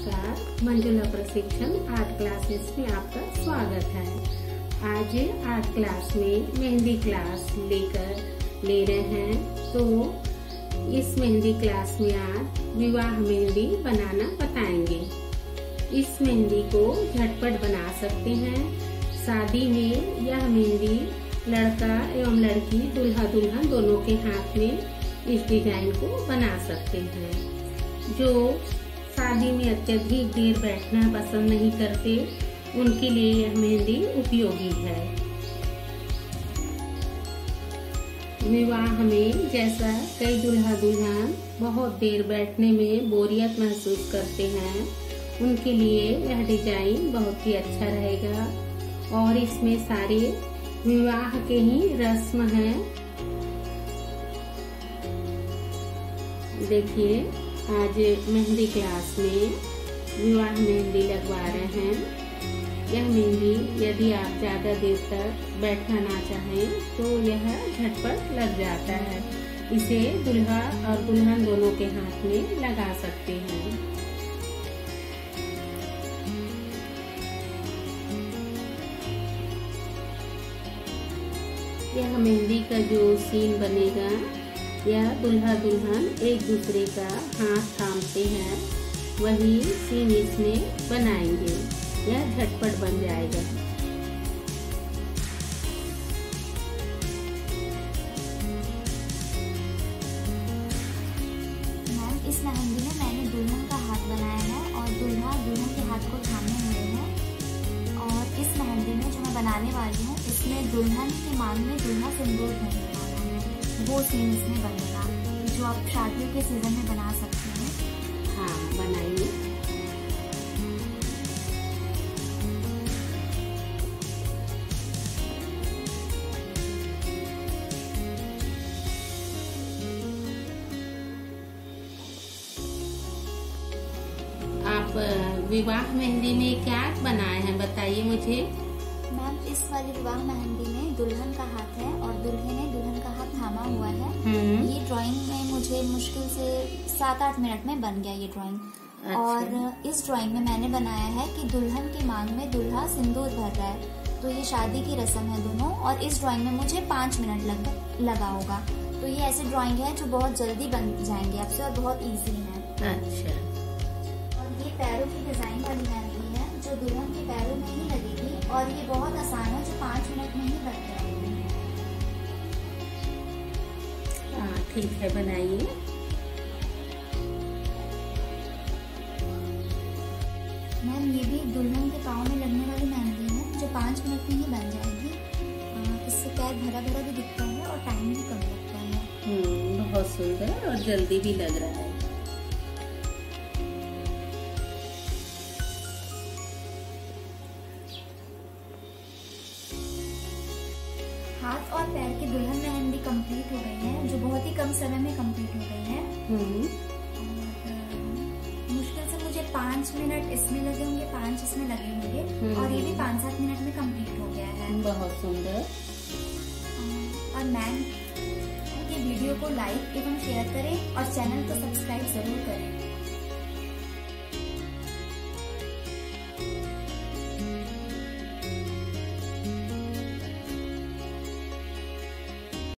नमस्कार मंजुला प्रशिक्षण, art classes में आपका स्वागत है। आज आर्ट क्लास में मेहंदी क्लास लेकर ले रहे हैं। तो इस मेहंदी क्लास में आज विवाह मेहंदी बनाना बताएँगे। इस मेहंदी को झटपट बना सकते हैं। शादी में यह मेहंदी लड़का एवं लड़की दुल्हा दुल्हन दोनों के हाथ में इस डिज़ाइन को बना सकते हैं, जो शादी में अत्यधिक देर बैठना पसंद नहीं करते, उनके लिए यह मेहंदी उपयोगी है। विवाह में जैसा कई दुल्हा दुल्हन बहुत देर बैठने में बोरियत महसूस करते हैं। उनके लिए यह डिज़ाइन बहुत ही अच्छा रहेगा। और इसमें सारे विवाह के ही रस्म हैं। देखिए आज मेहंदी क्लास में विवाह मेहंदी लगवा रहे हैं। यह मेहंदी यदि आप ज़्यादा देर तक बैठना ना चाहें तो यह झटपट लग जाता है। इसे दुल्हा और दुल्हन दोनों के हाथ में लगा सकते हैं। यह मेहंदी का जो सीन बनेगा यह दुल्हा दुल्हन एक दूसरे का हाथ थामते हैं, वही सीन इसमें बनाएँगे। यह झटपट बन जाएगा। इस में मैंने दुल्हन का हाथ बनाया है और दुल्हा के हाथ को हुए हैं। और इस में जो मैं बनाने वाली हूँ, इसमें दुल्हन की मांग में दुल्हा सिंदूर नहीं वो सीन इसमें बनेगा, जो आप शादियों के सीज़न में बना सकते हैं। हाँ बनाइए। आप विवाह मेहंदी में क्या बनाए हैं, बताइए मुझे। मैम इस वाली विवाह मेहंदी में दुल्हन का हाथ है और दुल्हे ने दुल्हन का हाथ थामा हुआ है। हम्म। ये ड्राइंग में मुझे मुश्किल से सात आठ मिनट में बन गया ये ड्राइंग अच्छा। और इस ड्राइंग में मैंने बनाया है कि दुल्हन की मांग में दुल्हा सिंदूर भर रहा है। तो ये शादी की रस्म है दोनों और इस ड्राइंग में मुझे पाँच मिनट लग लगा होगा। तो ये ऐसे ड्राइंग है जो बहुत जल्दी बन जाएँगे आपसे और बहुत ईजी है। अच्छा। और ये पैरों की डिज़ाइन वाली मेहंदी है जो दुल्हन और ये बहुत आसान है जो पाँच मिनट में ही बन जाएगी। हाँ ठीक है बनाइए। मैम ये भी दुल्हन के पाँव में लगने वाली मेहंदी है जो पाँच मिनट में ही बन जाएगी। इससे पैर भरा भरा भी दिखता है और टाइम भी कम लगता है। हम्म, बहुत सुंदर और जल्दी भी लग रहा है। हाथ और पैर की दुल्हन मेहंदी कंप्लीट हो गई है जो बहुत ही कम समय में कंप्लीट हो गई है हम्म। मुश्किल से मुझे पाँच मिनट इसमें लगे होंगे पाँच इसमें लगे होंगे हम्म। और ये भी पाँच सात मिनट में कंप्लीट हो गया है बहुत सुंदर और मैम ये वीडियो को लाइक एवं शेयर करें और चैनल को सब्सक्राइब ज़रूर करें